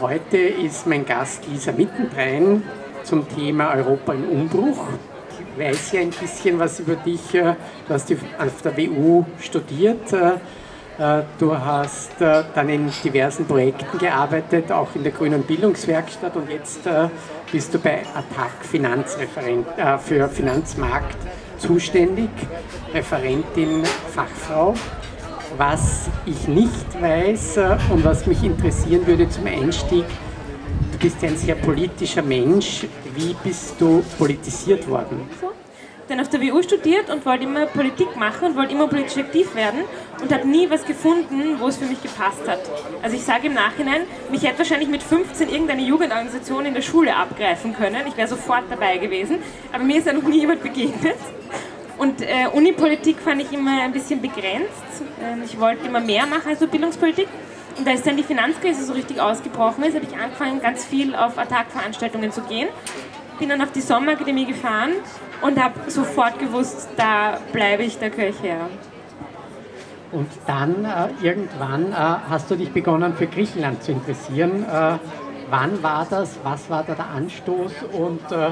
Heute ist mein Gast Lisa Mittendrein zum Thema Europa im Umbruch. Ich weiß ja ein bisschen was über dich. Du hast auf der WU studiert. Äh, du hast äh, dann in diversen Projekten gearbeitet, auch in der Grünen Bildungswerkstatt und jetzt äh, bist du bei Attac Finanzreferent für Finanzmarkt zuständig, Referentin Fachfrau. Was ich nicht weiß und was mich interessieren würde zum Einstieg, du bist ja ein sehr politischer Mensch. Wie bist du politisiert worden? dann auf der WU studiert und wollte immer Politik machen und wollte immer politisch aktiv werden und habe nie was gefunden, wo es für mich gepasst hat. Also ich sage im Nachhinein, mich hätte wahrscheinlich mit 15 irgendeine Jugendorganisation in der Schule abgreifen können. Ich wäre sofort dabei gewesen, aber mir ist ja noch nie jemand begegnet. Und äh, Unipolitik fand ich immer ein bisschen begrenzt. Ähm, ich wollte immer mehr machen als Bildungspolitik. Und als dann die Finanzkrise so richtig ausgebrochen ist, habe ich angefangen, ganz viel auf Attack-Veranstaltungen zu gehen. Bin dann auf die Sommerakademie gefahren und habe sofort gewusst, da bleibe ich, da gehöre ich her. Und dann äh, irgendwann äh, hast du dich begonnen für Griechenland zu interessieren. Äh, wann war das? Was war da der Anstoß und äh,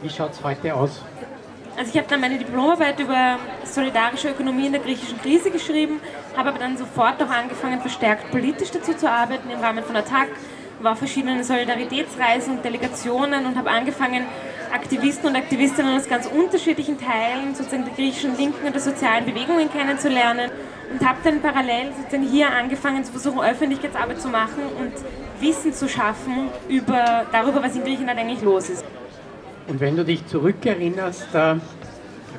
wie schaut es heute aus? Also ich habe dann meine Diplomarbeit über solidarische Ökonomie in der griechischen Krise geschrieben, habe aber dann sofort auch angefangen, verstärkt politisch dazu zu arbeiten im Rahmen von Attac, war auf verschiedenen Solidaritätsreisen und Delegationen und habe angefangen, Aktivisten und Aktivistinnen aus ganz unterschiedlichen Teilen sozusagen der griechischen Linken und der sozialen Bewegungen kennenzulernen und habe dann parallel sozusagen hier angefangen zu versuchen, Öffentlichkeitsarbeit zu machen und Wissen zu schaffen über, darüber, was in Griechenland eigentlich los ist. Und wenn du dich zurückerinnerst, äh,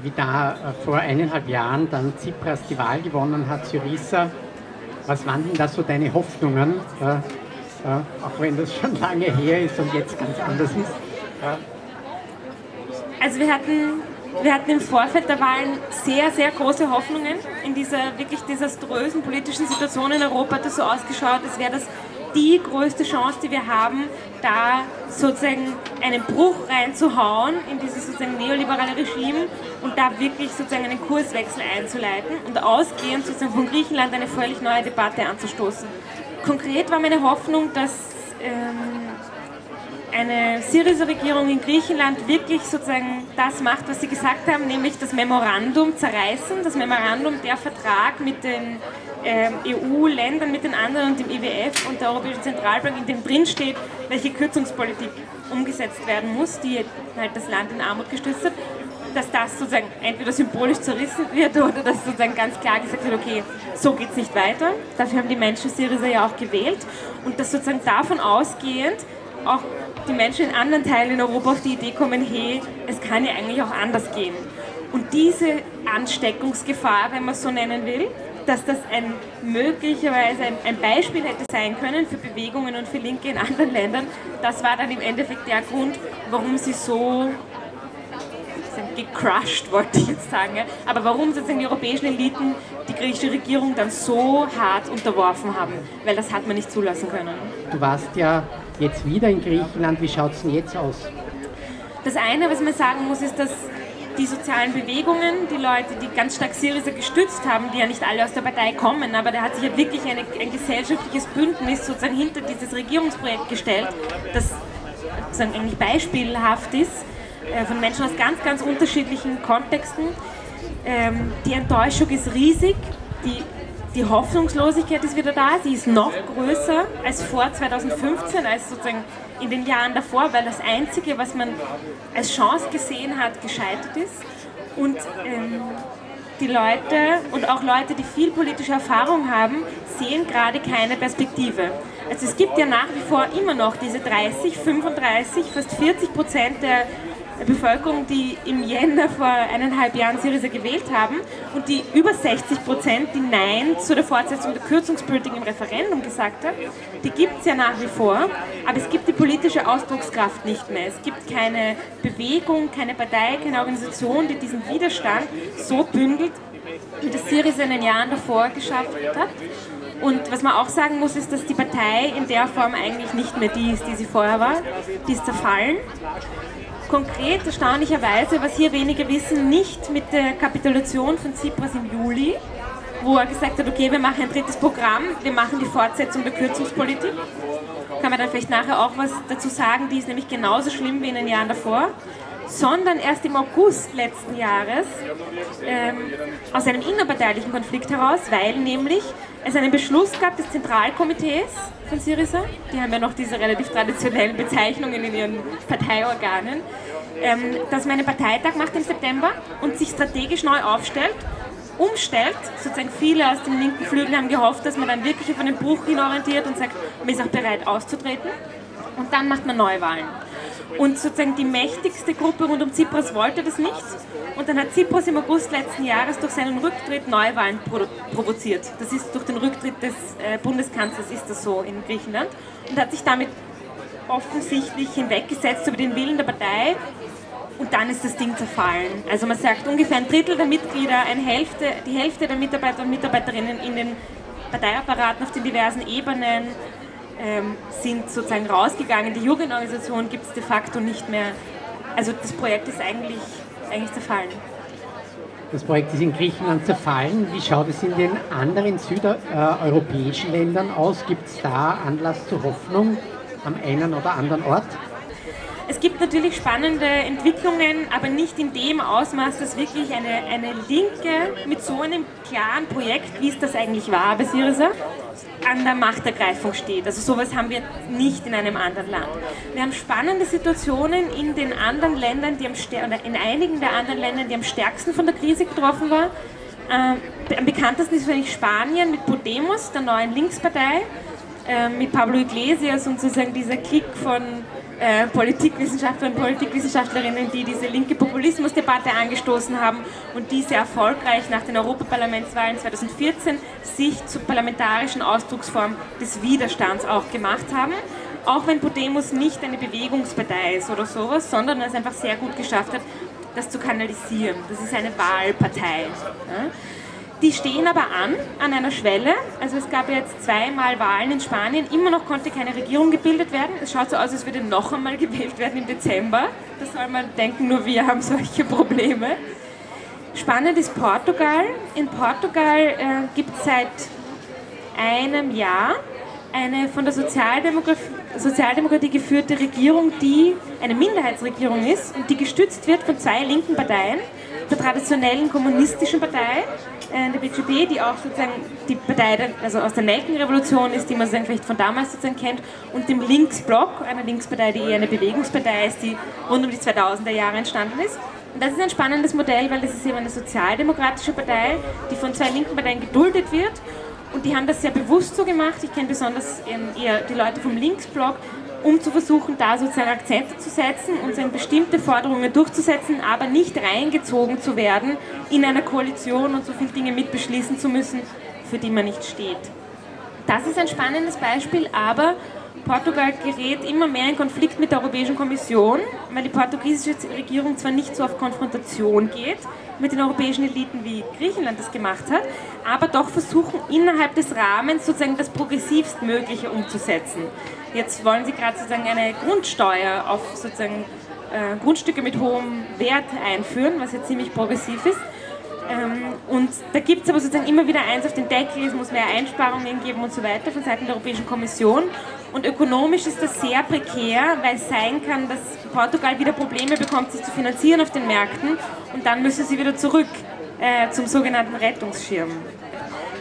wie da äh, vor eineinhalb Jahren dann Tsipras die Wahl gewonnen hat, Syriza, was waren denn da so deine Hoffnungen, äh, auch wenn das schon lange her ist und jetzt ganz anders ist? Also wir hatten, wir hatten im Vorfeld der Wahlen sehr, sehr große Hoffnungen in dieser wirklich desaströsen politischen Situation in Europa hat es so ausgeschaut, als wäre das die größte Chance, die wir haben, da sozusagen einen Bruch reinzuhauen in dieses sozusagen neoliberale Regime und da wirklich sozusagen einen Kurswechsel einzuleiten und ausgehend sozusagen von Griechenland eine völlig neue Debatte anzustoßen. Konkret war meine Hoffnung, dass ähm, eine Syriza-Regierung in Griechenland wirklich sozusagen das macht, was sie gesagt haben, nämlich das Memorandum zerreißen, das Memorandum, der Vertrag mit den EU-Ländern, mit den anderen und dem IWF und der Europäischen Zentralbank, in dem drinsteht, welche Kürzungspolitik umgesetzt werden muss, die halt das Land in Armut gestürzt hat, dass das sozusagen entweder symbolisch zerrissen wird oder dass sozusagen ganz klar gesagt wird, okay, so geht es nicht weiter. Dafür haben die Menschen Syriza ja auch gewählt und dass sozusagen davon ausgehend auch die Menschen in anderen Teilen in Europa auf die Idee kommen, hey, es kann ja eigentlich auch anders gehen. Und diese Ansteckungsgefahr, wenn man es so nennen will, dass das ein möglicherweise ein, ein, Beispiel hätte sein können für Bewegungen und für Linke in anderen Ländern, das war dann im Endeffekt der Grund, warum sie so gecrushed, wollte ich jetzt sagen. Aber warum sozusagen die europäischen Eliten die griechische Regierung dann so hart unterworfen haben? Weil das hat man nicht zulassen können. Du warst ja jetzt wieder in Griechenland. Wie schaut es denn jetzt aus? Das eine, was man sagen muss, ist, dass die sozialen Bewegungen, die Leute, die ganz stark Syriza gestützt haben, die ja nicht alle aus der Partei kommen, aber da hat sich ja wirklich eine, ein gesellschaftliches Bündnis sozusagen hinter dieses Regierungsprojekt gestellt, das sozusagen eigentlich beispielhaft ist, äh, von Menschen aus ganz, ganz unterschiedlichen Kontexten. Ähm, die Enttäuschung ist riesig, die die Hoffnungslosigkeit ist wieder da, sie ist noch größer als vor 2015, als sozusagen in den Jahren davor, weil das Einzige, was man als Chance gesehen hat, gescheitert ist. Und ähm, die Leute und auch Leute, die viel politische Erfahrung haben, sehen gerade keine Perspektive. Also es gibt ja nach wie vor immer noch diese 30, 35, fast 40 Prozent der Bevölkerung, die im Jänner vor eineinhalb Jahren Syriza gewählt haben und die über 60 Prozent, die Nein zu der Fortsetzung der Kürzungspolitik im Referendum gesagt haben, die gibt es ja nach wie vor, aber es gibt die politische Ausdruckskraft nicht mehr. Es gibt keine Bewegung, keine Partei, keine Organisation, die diesen Widerstand so bündelt, wie das Syriza in den Jahren davor geschafft hat. Und was man auch sagen muss, ist, dass die Partei in der Form eigentlich nicht mehr die ist, die sie vorher war. Die ist zerfallen konkret erstaunlicherweise, was hier wenige wissen, nicht mit der Kapitulation von Tsipras im Juli, wo er gesagt hat, okay, wir machen ein drittes Programm, wir machen die Fortsetzung der Kürzungspolitik. Kann man dann vielleicht nachher auch was dazu sagen, die ist nämlich genauso schlimm wie in den Jahren davor sondern erst im August letzten Jahres ähm, aus einem innerparteilichen Konflikt heraus, weil nämlich es einen Beschluss gab des Zentralkomitees von Syriza, die haben ja noch diese relativ traditionellen Bezeichnungen in ihren Parteiorganen, ähm, dass man einen Parteitag macht im September und sich strategisch neu aufstellt, umstellt. Sozusagen viele aus dem linken Flügel haben gehofft, dass man dann wirklich auf einen Bruch hin orientiert und sagt, man ist auch bereit auszutreten. Und dann macht man Neuwahlen. Und sozusagen die mächtigste Gruppe rund um Tsipras wollte das nicht. Und dann hat Tsipras im August letzten Jahres durch seinen Rücktritt Neuwahlen provoziert. Das ist durch den Rücktritt des äh, Bundeskanzlers ist das so in Griechenland. Und hat sich damit offensichtlich hinweggesetzt über den Willen der Partei. Und dann ist das Ding zerfallen. Also man sagt, ungefähr ein Drittel der Mitglieder, eine Hälfte, die Hälfte der Mitarbeiter und Mitarbeiterinnen in den Parteiapparaten auf den diversen Ebenen ähm, sind sozusagen rausgegangen. Die Jugendorganisation gibt es de facto nicht mehr. Also das Projekt ist eigentlich, eigentlich zerfallen. Das Projekt ist in Griechenland zerfallen. Wie schaut es in den anderen südeuropäischen Ländern aus? Gibt es da Anlass zur Hoffnung am einen oder anderen Ort? Es gibt natürlich spannende Entwicklungen, aber nicht in dem Ausmaß, dass wirklich eine, eine Linke mit so einem klaren Projekt, wie es das eigentlich war bei Syriza, an der Machtergreifung steht. Also sowas haben wir nicht in einem anderen Land. Wir haben spannende Situationen in den anderen Ländern, die am oder in einigen der anderen Ländern, die am stärksten von der Krise getroffen waren. Äh, am bekanntesten ist wahrscheinlich Spanien mit Podemos, der neuen Linkspartei, äh, mit Pablo Iglesias und sozusagen dieser Klick von äh, Politikwissenschaftler und Politikwissenschaftlerinnen, die diese linke Populismusdebatte angestoßen haben und die sehr erfolgreich nach den Europaparlamentswahlen 2014 sich zur parlamentarischen Ausdrucksform des Widerstands auch gemacht haben. Auch wenn Podemos nicht eine Bewegungspartei ist oder sowas, sondern es einfach sehr gut geschafft hat, das zu kanalisieren. Das ist eine Wahlpartei. Ja? Die stehen aber an, an einer Schwelle. Also es gab jetzt zweimal Wahlen in Spanien. Immer noch konnte keine Regierung gebildet werden. Es schaut so aus, als würde noch einmal gewählt werden im Dezember. Das soll man denken, nur wir haben solche Probleme. Spannend ist Portugal. In Portugal äh, gibt es seit einem Jahr eine von der Sozialdemokratie, Sozialdemokratie geführte Regierung, die eine Minderheitsregierung ist und die gestützt wird von zwei linken Parteien, der traditionellen kommunistischen Partei der BGB, die auch sozusagen die Partei also aus der Nelkenrevolution ist, die man vielleicht von damals sozusagen kennt, und dem Linksblock, einer Linkspartei, die eher eine Bewegungspartei ist, die rund um die 2000er Jahre entstanden ist. Und das ist ein spannendes Modell, weil das ist eben eine sozialdemokratische Partei, die von zwei linken Parteien geduldet wird. Und die haben das sehr bewusst so gemacht. Ich kenne besonders eher die Leute vom Linksblock, um zu versuchen, da sozusagen Akzente zu setzen und so bestimmte Forderungen durchzusetzen, aber nicht reingezogen zu werden in einer Koalition und so viele Dinge mitbeschließen zu müssen, für die man nicht steht. Das ist ein spannendes Beispiel, aber Portugal gerät immer mehr in Konflikt mit der Europäischen Kommission, weil die portugiesische Regierung zwar nicht so auf Konfrontation geht mit den europäischen Eliten, wie Griechenland das gemacht hat, aber doch versuchen innerhalb des Rahmens sozusagen das progressivstmögliche umzusetzen. Jetzt wollen sie gerade sozusagen eine Grundsteuer auf sozusagen äh, Grundstücke mit hohem Wert einführen, was ja ziemlich progressiv ist. Ähm, und da gibt es aber sozusagen immer wieder eins auf den Deckel, es muss mehr Einsparungen geben und so weiter von Seiten der Europäischen Kommission. Und ökonomisch ist das sehr prekär, weil es sein kann, dass Portugal wieder Probleme bekommt, sich zu finanzieren auf den Märkten und dann müssen sie wieder zurück äh, zum sogenannten Rettungsschirm.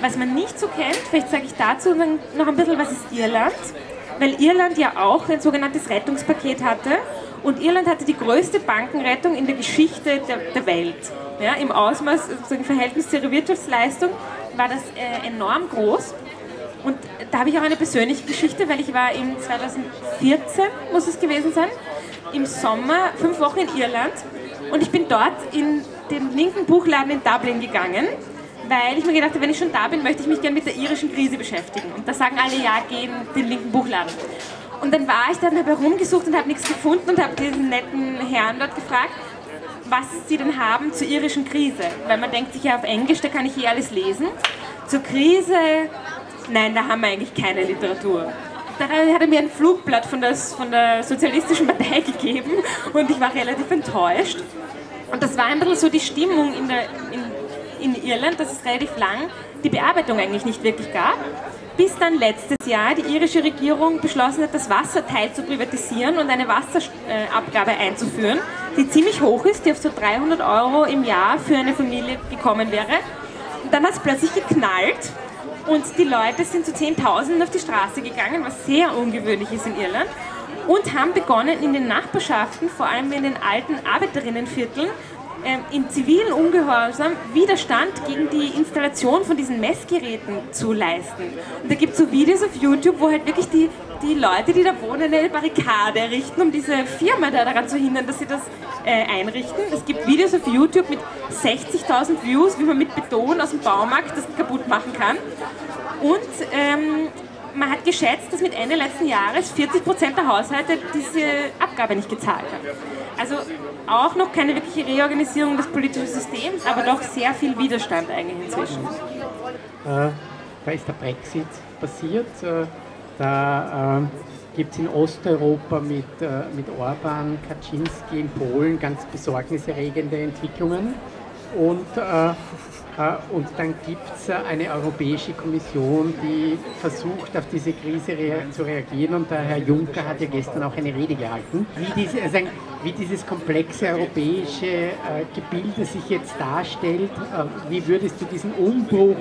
Was man nicht so kennt, vielleicht sage ich dazu noch ein bisschen, was ist Irland weil Irland ja auch ein sogenanntes Rettungspaket hatte und Irland hatte die größte Bankenrettung in der Geschichte der, der Welt. Ja, Im Ausmaß, sozusagen im Verhältnis zu ihrer Wirtschaftsleistung war das äh, enorm groß. Und da habe ich auch eine persönliche Geschichte, weil ich war im 2014, muss es gewesen sein, im Sommer fünf Wochen in Irland und ich bin dort in den linken Buchladen in Dublin gegangen weil ich mir gedacht habe, wenn ich schon da bin, möchte ich mich gerne mit der irischen Krise beschäftigen. Und da sagen alle, ja, gehen den linken Buchladen. Und dann war ich da und habe herumgesucht und habe nichts gefunden und habe diesen netten Herrn dort gefragt, was sie denn haben zur irischen Krise. Weil man denkt sich ja auf Englisch, da kann ich eh alles lesen. Zur Krise, nein, da haben wir eigentlich keine Literatur. Dann hat er mir ein Flugblatt von der, von der Sozialistischen Partei gegeben und ich war relativ enttäuscht. Und das war ein bisschen so die Stimmung in der, in in Irland, das ist relativ lang, die Bearbeitung eigentlich nicht wirklich gab, bis dann letztes Jahr die irische Regierung beschlossen hat, das Wasserteil zu privatisieren und eine Wasserabgabe einzuführen, die ziemlich hoch ist, die auf so 300 Euro im Jahr für eine Familie gekommen wäre. Und dann hat es plötzlich geknallt und die Leute sind zu Zehntausenden auf die Straße gegangen, was sehr ungewöhnlich ist in Irland, und haben begonnen in den Nachbarschaften, vor allem in den alten Arbeiterinnenvierteln, ähm, in zivilen Ungehorsam Widerstand gegen die Installation von diesen Messgeräten zu leisten. Und da gibt es so Videos auf YouTube, wo halt wirklich die, die Leute, die da wohnen, eine Barrikade errichten, um diese Firma da daran zu hindern, dass sie das äh, einrichten. Es gibt Videos auf YouTube mit 60.000 Views, wie man mit Beton aus dem Baumarkt das kaputt machen kann. Und ähm, man hat geschätzt, dass mit Ende letzten Jahres 40 Prozent der Haushalte diese Abgabe nicht gezahlt haben. Also auch noch keine wirkliche Reorganisierung des politischen Systems, aber doch sehr viel Widerstand eigentlich inzwischen. Äh, da ist der Brexit passiert. Äh, da äh, gibt es in Osteuropa mit, äh, mit Orban, Kaczynski in Polen ganz besorgniserregende Entwicklungen. Und äh, und dann gibt es eine Europäische Kommission, die versucht, auf diese Krise zu reagieren. Und der Herr Juncker hat ja gestern auch eine Rede gehalten. Wie, diese, also wie dieses komplexe europäische äh, Gebilde sich jetzt darstellt, äh, wie würdest du diesen Umbruch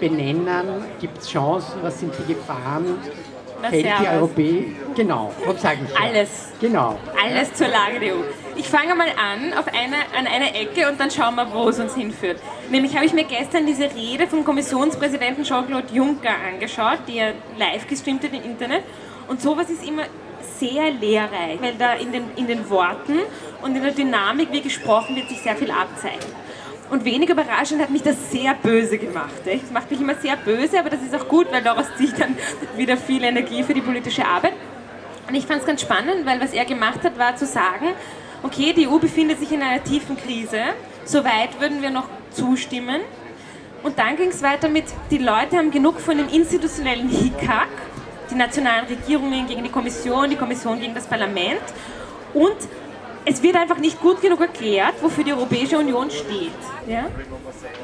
benennen? Gibt es Chancen? Was sind die Gefahren? Fällt die Europäer? Genau, was sagen Sie? Alles. Genau. Alles zur Lage der EU. Ich fange mal an auf eine, an einer Ecke und dann schauen wir, wo es uns hinführt. Nämlich habe ich mir gestern diese Rede vom Kommissionspräsidenten Jean-Claude Juncker angeschaut, die er live gestreamt hat im Internet. Und sowas ist immer sehr lehrreich, weil da in den, in den Worten und in der Dynamik, wie gesprochen wird, sich sehr viel abzeichnet. Und wenig überraschend hat mich das sehr böse gemacht. Das macht mich immer sehr böse, aber das ist auch gut, weil daraus ziehe ich dann wieder viel Energie für die politische Arbeit. Und ich fand es ganz spannend, weil was er gemacht hat, war zu sagen, okay, die EU befindet sich in einer tiefen Krise, soweit würden wir noch zustimmen. Und dann ging es weiter mit, die Leute haben genug von dem institutionellen Hickhack, die nationalen Regierungen gegen die Kommission, die Kommission gegen das Parlament. Und es wird einfach nicht gut genug erklärt, wofür die Europäische Union steht. Ja?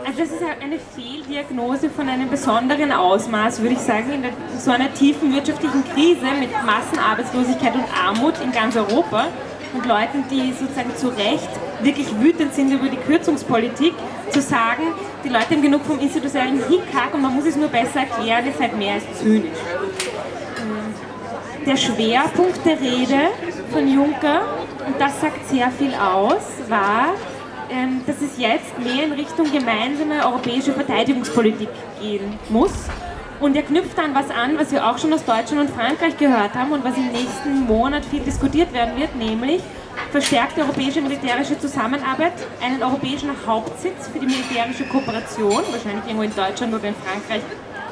Also das ist eine Fehldiagnose von einem besonderen Ausmaß, würde ich sagen, in so einer tiefen wirtschaftlichen Krise mit Massenarbeitslosigkeit und Armut in ganz Europa und Leuten, die sozusagen zu Recht wirklich wütend sind über die Kürzungspolitik, zu sagen, die Leute haben genug vom institutionellen Hickhack und man muss es nur besser erklären, ist halt mehr als zynisch. Der Schwerpunkt der Rede von Juncker, und das sagt sehr viel aus, war, ähm, dass es jetzt mehr in Richtung gemeinsame europäische Verteidigungspolitik gehen muss und er knüpft an was an, was wir auch schon aus Deutschland und Frankreich gehört haben und was im nächsten Monat viel diskutiert werden wird, nämlich verstärkte europäische militärische Zusammenarbeit, einen europäischen Hauptsitz für die militärische Kooperation, wahrscheinlich irgendwo in Deutschland oder in Frankreich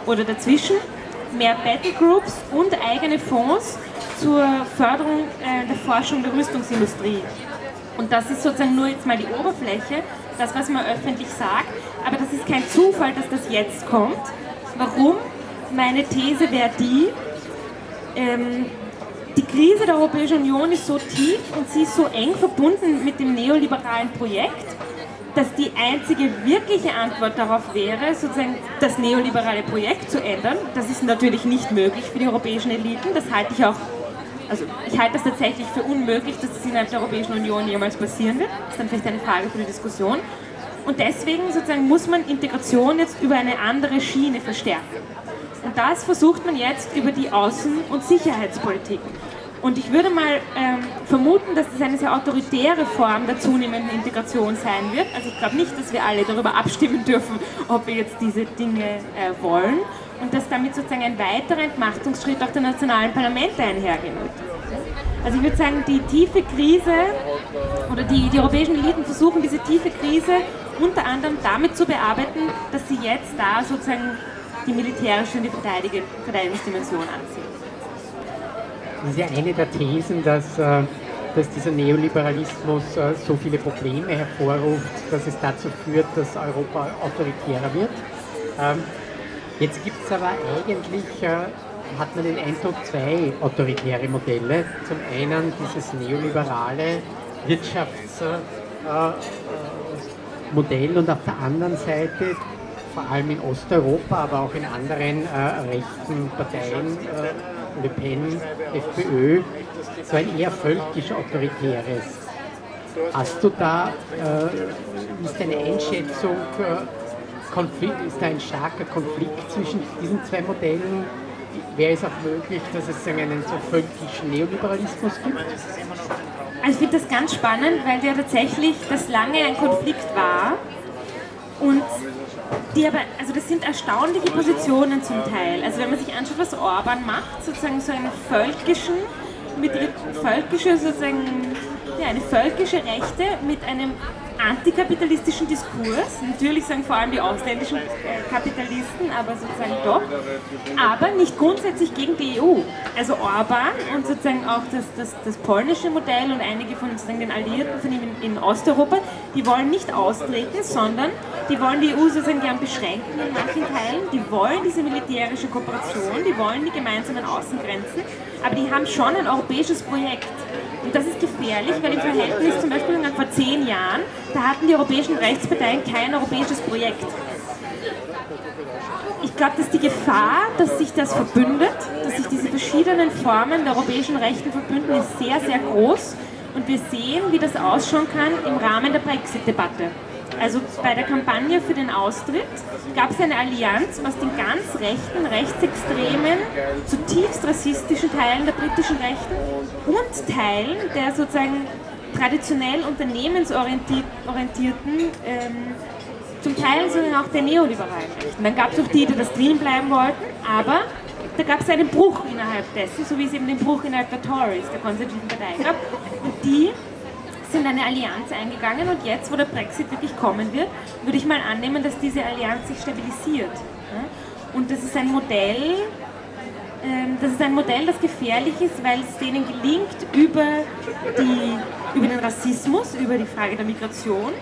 oder dazwischen, mehr Battlegroups und eigene Fonds zur Förderung äh, der Forschung der Rüstungsindustrie. Und das ist sozusagen nur jetzt mal die Oberfläche, das, was man öffentlich sagt. Aber das ist kein Zufall, dass das jetzt kommt. Warum? Meine These wäre die, ähm, die Krise der Europäischen Union ist so tief und sie ist so eng verbunden mit dem neoliberalen Projekt, dass die einzige wirkliche Antwort darauf wäre, sozusagen das neoliberale Projekt zu ändern. Das ist natürlich nicht möglich für die europäischen Eliten. Das halte ich auch, also ich halte das tatsächlich für unmöglich, dass das innerhalb der Europäischen Union jemals passieren wird. Das ist dann vielleicht eine Frage für die Diskussion. Und deswegen sozusagen muss man Integration jetzt über eine andere Schiene verstärken. Und das versucht man jetzt über die Außen- und Sicherheitspolitik. Und ich würde mal ähm, vermuten, dass das eine sehr autoritäre Form der zunehmenden Integration sein wird. Also ich glaube nicht, dass wir alle darüber abstimmen dürfen, ob wir jetzt diese Dinge äh, wollen und dass damit sozusagen ein weiterer Entmachtungsschritt auch der nationalen Parlamente einhergehen wird. Also ich würde sagen, die tiefe Krise oder die, die europäischen Eliten versuchen diese tiefe Krise unter anderem damit zu bearbeiten, dass sie jetzt da sozusagen die militärische und die Verteidigungsdimension anziehen. Das ist ja eine der Thesen, dass, äh, dass dieser Neoliberalismus äh, so viele Probleme hervorruft, dass es dazu führt, dass Europa autoritärer wird. Ähm, jetzt gibt es aber eigentlich, äh, hat man den Eindruck, zwei autoritäre Modelle. Zum einen dieses neoliberale Wirtschaftsmodell und auf der anderen Seite vor allem in Osteuropa, aber auch in anderen äh, rechten Parteien, äh, Le Pen, FPÖ, so ein eher völkisch-autoritäres. Hast du da, äh, ist deine Einschätzung, äh, Konflikt, ist da ein starker Konflikt zwischen diesen zwei Modellen? Wäre es auch möglich, dass es einen so völkischen Neoliberalismus gibt? Also ich finde das ganz spannend, weil ja tatsächlich das lange ein Konflikt war und die aber, also das sind erstaunliche Positionen zum Teil. Also wenn man sich anschaut, was Orban macht, sozusagen so einen völkischen, mit völkische sozusagen, ja, eine völkische Rechte mit einem antikapitalistischen Diskurs. Natürlich sagen vor allem die ausländischen Kapitalisten, aber sozusagen doch. Aber nicht grundsätzlich gegen die EU. Also Orban und sozusagen auch das, das, das polnische Modell und einige von sozusagen den Alliierten von ihm in, in Osteuropa, die wollen nicht austreten, sondern die wollen die EU sozusagen gern beschränken in manchen Teilen. Die wollen diese militärische Kooperation, die wollen die gemeinsamen Außengrenzen, aber die haben schon ein europäisches Projekt. Und das ist gefährlich, weil im Verhältnis zum Beispiel vor zehn Jahren, da hatten die europäischen Rechtsparteien kein europäisches Projekt. Ich glaube, dass die Gefahr, dass sich das verbündet, dass sich diese verschiedenen Formen der europäischen Rechten verbünden, ist sehr, sehr groß. Und wir sehen, wie das ausschauen kann im Rahmen der Brexit-Debatte. Also bei der Kampagne für den Austritt gab es eine Allianz aus den ganz rechten, rechtsextremen, zutiefst rassistischen Teilen der britischen Rechten und Teilen der sozusagen traditionell unternehmensorientierten, ähm, zum Teil sogar auch der neoliberalen Rechten. Dann gab es auch die, die das drin bleiben wollten, aber da gab es einen Bruch innerhalb dessen, so wie es eben den Bruch innerhalb der Tories, der konservativen Partei gab. Und die sind eine Allianz eingegangen und jetzt, wo der Brexit wirklich kommen wird, würde ich mal annehmen, dass diese Allianz sich stabilisiert. Und das ist ein Modell, ähm, das ist ein Modell, das gefährlich ist, weil es denen gelingt, über, die, über den Rassismus, über die Frage der Migration,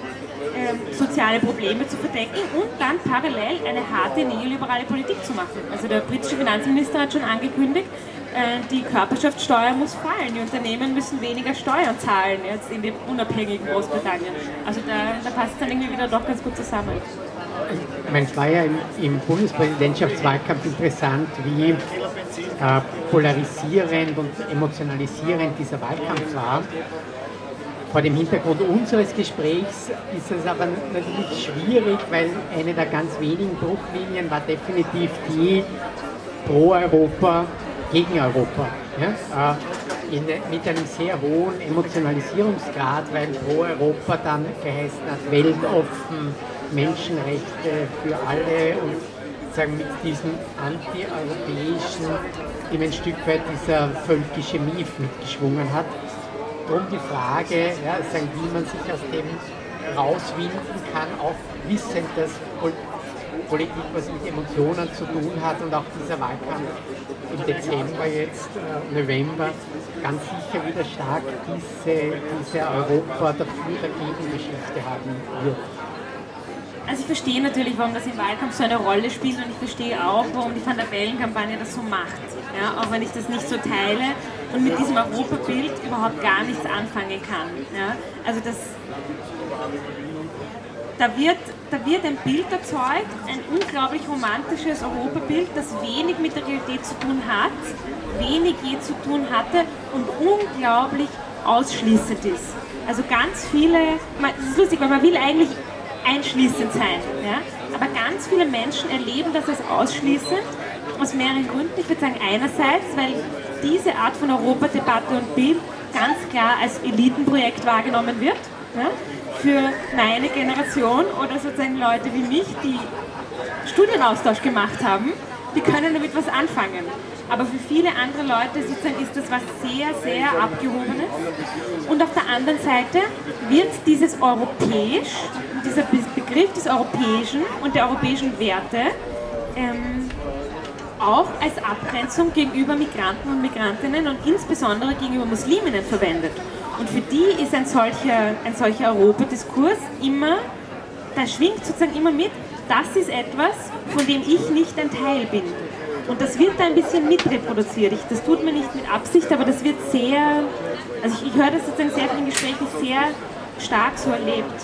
ähm, soziale Probleme zu verdecken und dann parallel eine harte neoliberale Politik zu machen. Also der britische Finanzminister hat schon angekündigt, die Körperschaftssteuer muss fallen. Die Unternehmen müssen weniger Steuern zahlen, jetzt in dem unabhängigen Großbritannien. Also da, da passt es dann irgendwie wieder doch ganz gut zusammen. Ich meine, es war ja im, im Bundespräsidentschaftswahlkampf interessant, wie äh, polarisierend und emotionalisierend dieser Wahlkampf war. Vor dem Hintergrund unseres Gesprächs ist es aber natürlich schwierig, weil eine der ganz wenigen Bruchlinien war definitiv die pro Europa gegen Europa. Ja? Äh, in, mit einem sehr hohen Emotionalisierungsgrad, weil pro Europa dann geheißen hat, weltoffen, Menschenrechte für alle und sagen, mit diesem antieuropäischen, dem ein Stück weit dieser völkische Mief mitgeschwungen hat. Darum die Frage, ja, sagen, wie man sich aus dem rauswinden kann, auch wissend, dass Politik was mit Emotionen zu tun hat und auch dieser Wahlkampf im Dezember jetzt, äh, November, ganz sicher wieder stark diese, diese Europa dafür dagegen Geschichte haben wird. Also ich verstehe natürlich, warum das im Wahlkampf so eine Rolle spielt und ich verstehe auch, warum die Van der Bellen-Kampagne das so macht. Ja, auch wenn ich das nicht so teile und mit diesem Europabild überhaupt gar nichts anfangen kann. Ja. Also das, da wird, da wird ein Bild erzeugt, ein unglaublich romantisches Europabild, das wenig mit der Realität zu tun hat, wenig je zu tun hatte und unglaublich ausschließend ist. Also ganz viele, das ist lustig, weil man will eigentlich einschließend sein, ja? aber ganz viele Menschen erleben das als ausschließend aus mehreren Gründen. Ich würde sagen einerseits, weil diese Art von Europadebatte und Bild ganz klar als Elitenprojekt wahrgenommen wird. Ja? Für meine Generation oder sozusagen Leute wie mich, die Studienaustausch gemacht haben, die können damit was anfangen. Aber für viele andere Leute sozusagen ist das was sehr, sehr Abgehobenes. Und auf der anderen Seite wird dieses Europäisch, dieser Begriff des Europäischen und der europäischen Werte ähm, auch als Abgrenzung gegenüber Migranten und Migrantinnen und insbesondere gegenüber Musliminnen verwendet. Und für die ist ein solcher, ein solcher Europadiskurs immer, da schwingt sozusagen immer mit, das ist etwas, von dem ich nicht ein Teil bin. Und das wird da ein bisschen mitreproduziert. Ich, das tut man nicht mit Absicht, aber das wird sehr, also ich, ich höre das sozusagen sehr vielen Gesprächen sehr stark so erlebt.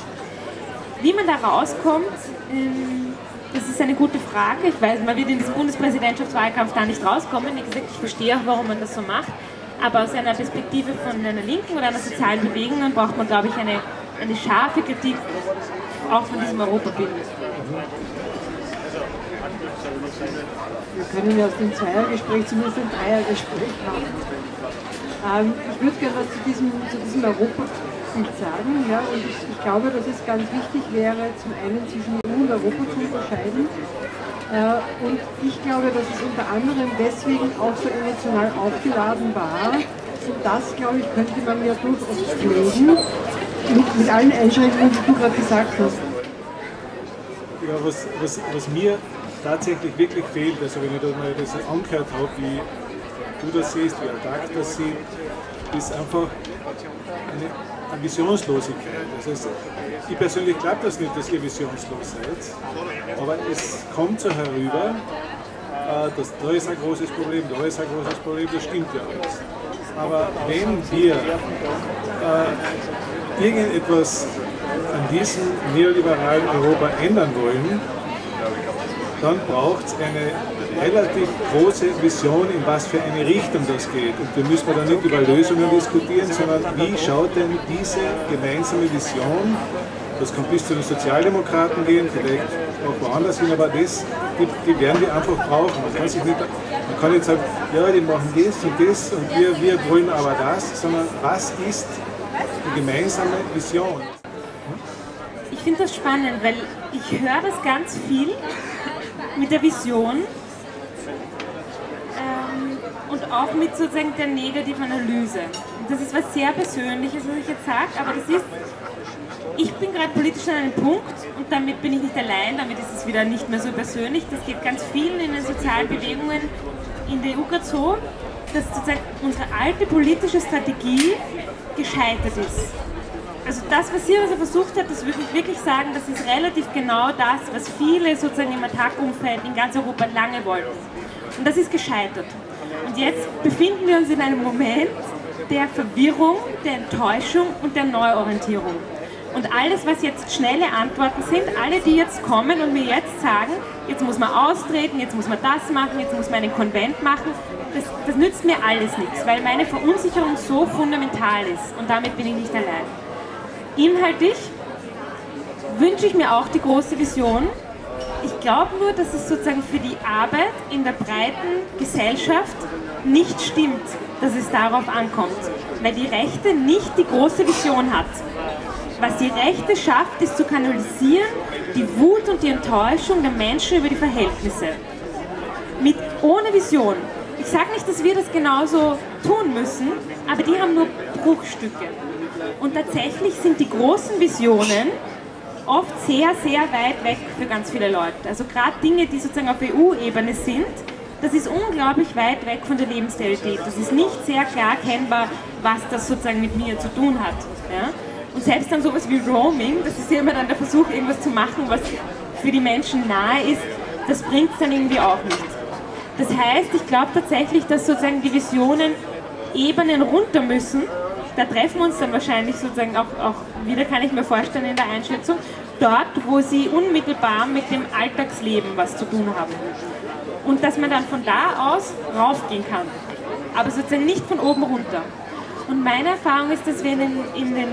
Wie man da rauskommt, ähm, Das ist eine gute Frage. Ich weiß, man wird in diesem Bundespräsidentschaftswahlkampf da nicht rauskommen. Gesagt, ich verstehe auch, warum man das so macht. Aber aus einer Perspektive von einer linken oder einer sozialen Bewegung braucht man, glaube ich, eine, eine scharfe Kritik auch von diesem Europabild. Wir können ja aus dem Zweiergespräch zumindest ein Dreiergespräch machen. Ähm, ich würde gerne was zu diesem, zu diesem Europabild sagen. Ja, und ich, ich, glaube, dass es ganz wichtig wäre, zum einen zwischen EU und Europa zu unterscheiden. Äh, und ich glaube, dass es unter anderem deswegen auch so emotional aufgeladen war. Und das, glaube ich, könnte man ja durchaus pflegen, mit, mit allen Einschränkungen, die du gerade gesagt hast. Ja, was, was, was mir tatsächlich wirklich fehlt, also wenn ich da mal das angehört habe, wie du das siehst, wie Attac das sieht, ist einfach eine, eine Visionslosigkeit. Das heißt, ich persönlich glaube das nicht, dass ihr visionslos seid, aber es kommt so herüber, äh, dass da ist ein großes Problem, da ist ein großes Problem, das stimmt ja alles. Aber wenn wir äh, irgendetwas an diesem neoliberalen Europa ändern wollen, dann braucht es eine relativ große Vision, in was für eine Richtung das geht. Und wir müssen dann nicht über Lösungen diskutieren, sondern wie schaut denn diese gemeinsame Vision, das kann bis zu den Sozialdemokraten gehen, vielleicht auch woanders hin, aber das, die, die werden wir einfach brauchen. Man kann, sich nicht, man kann nicht sagen, ja, die machen das und das und wir, wir wollen aber das, sondern was ist die gemeinsame Vision? Ich finde das spannend, weil ich höre das ganz viel mit der Vision ähm, und auch mit sozusagen der negativen Analyse. das ist was sehr Persönliches, was ich jetzt sage, aber das ist, ich bin gerade politisch an einem Punkt und damit bin ich nicht allein, damit ist es wieder nicht mehr so persönlich. Das geht ganz vielen in den sozialen Bewegungen in der EU gerade so, dass sozusagen unsere alte politische Strategie gescheitert ist also das, was sie also versucht hat, das würde ich wirklich sagen, das ist relativ genau das, was viele sozusagen im Attack-Umfeld in ganz Europa lange wollten. Und das ist gescheitert. Und jetzt befinden wir uns in einem Moment der Verwirrung, der Enttäuschung und der Neuorientierung. Und alles, was jetzt schnelle Antworten sind, alle, die jetzt kommen und mir jetzt sagen, jetzt muss man austreten, jetzt muss man das machen, jetzt muss man einen Konvent machen, das, das nützt mir alles nichts, weil meine Verunsicherung so fundamental ist. Und damit bin ich nicht allein. Inhaltlich wünsche ich mir auch die große Vision. Ich glaube nur, dass es sozusagen für die Arbeit in der breiten Gesellschaft nicht stimmt, dass es darauf ankommt, weil die Rechte nicht die große Vision hat. Was die Rechte schafft, ist zu kanalisieren die Wut und die Enttäuschung der Menschen über die Verhältnisse. Mit, ohne Vision. Ich sage nicht, dass wir das genauso tun müssen, aber die haben nur Bruchstücke. Und tatsächlich sind die großen Visionen oft sehr, sehr weit weg für ganz viele Leute. Also gerade Dinge, die sozusagen auf EU-Ebene sind, das ist unglaublich weit weg von der Lebensrealität. Das ist nicht sehr klar erkennbar, was das sozusagen mit mir zu tun hat. Ja? Und selbst dann sowas wie Roaming, das ist ja immer dann der Versuch, irgendwas zu machen, was für die Menschen nahe ist, das bringt es dann irgendwie auch nicht. Das heißt, ich glaube tatsächlich, dass sozusagen die Visionen Ebenen runter müssen da treffen wir uns dann wahrscheinlich sozusagen auch, auch wieder, kann ich mir vorstellen, in der Einschätzung, dort, wo sie unmittelbar mit dem Alltagsleben was zu tun haben. Und dass man dann von da aus raufgehen kann. Aber sozusagen nicht von oben runter. Und meine Erfahrung ist, dass wir in den, in den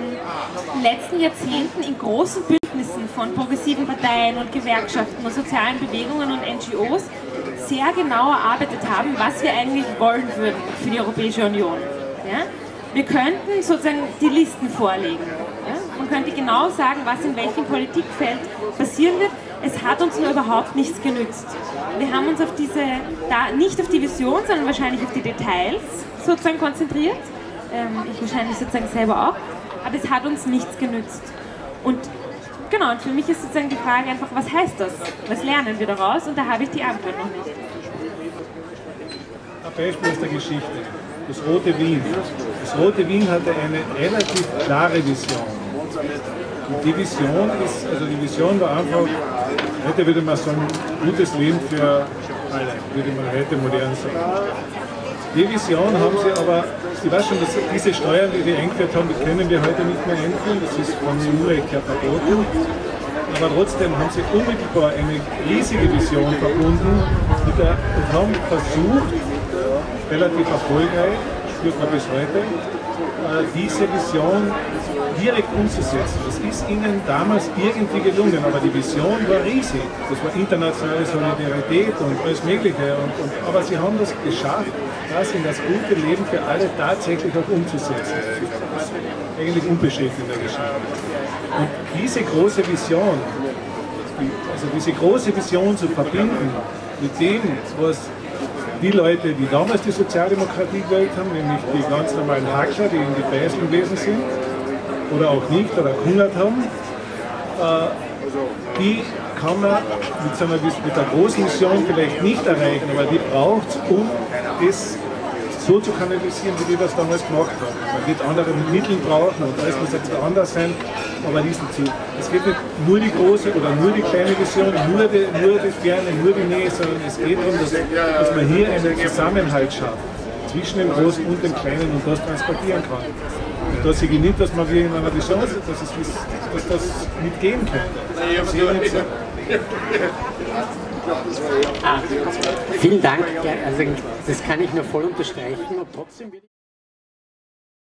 letzten Jahrzehnten in großen Bündnissen von progressiven Parteien und Gewerkschaften und sozialen Bewegungen und NGOs sehr genau erarbeitet haben, was wir eigentlich wollen würden für die Europäische Union. Ja? Wir könnten sozusagen die Listen vorlegen. Ja? Man könnte genau sagen, was in welchem Politikfeld passieren wird. Es hat uns nur überhaupt nichts genützt. Wir haben uns auf diese, da, nicht auf die Vision, sondern wahrscheinlich auf die Details sozusagen konzentriert. Ähm, ich wahrscheinlich sozusagen selber auch. Aber es hat uns nichts genützt. Und genau, und für mich ist sozusagen die Frage einfach, was heißt das? Was lernen wir daraus? Und da habe ich die Antwort noch nicht. Ein Beispiel aus der Geschichte das Rote Wien. Das Rote Wien hatte eine relativ klare Vision. Und die Vision ist, also die Vision war einfach, heute würde man sagen, gutes Leben für alle, würde man heute modern sagen. Die Vision haben sie aber, ich weiß schon, dass diese Steuern, die sie eingeführt haben, die können wir heute nicht mehr einführen, das ist vom EU-Recht her verboten. aber trotzdem haben sie unmittelbar eine riesige Vision verbunden und haben versucht, relativ erfolgreich, spürt man bis heute, äh, diese Vision direkt umzusetzen. Das ist ihnen damals irgendwie gelungen, aber die Vision war riesig. Das war internationale Solidarität und alles Mögliche. Und, und, aber sie haben das geschafft, das in das gute Leben für alle tatsächlich auch umzusetzen. Eigentlich unbeschränkt in der Geschichte. Und diese große Vision, also diese große Vision zu verbinden mit dem, was die Leute, die damals die Sozialdemokratie gewählt haben, nämlich die ganz normalen Hackler, die in die Beiseln gewesen sind, oder auch nicht, oder gehungert haben, äh, die kann man mit, mit einer großen Mission vielleicht nicht erreichen, aber die braucht es, um das so zu kanalisieren, wie wir das damals gemacht haben. Man wird andere Mittel brauchen und alles muss jetzt anders sein, aber diesen Ziel. Es geht nicht nur die große oder nur die kleine Vision, nur die, nur die Ferne, nur die Nähe, sondern es geht darum, dass, dass man hier einen Zusammenhalt schafft zwischen dem Großen und dem Kleinen und das transportieren kann. Und dass ich nicht, dass man wie in einer Vision dass, es, dass das mitgehen könnte. Ah, vielen Dank. Also, das kann ich nur voll unterstreichen. Und trotzdem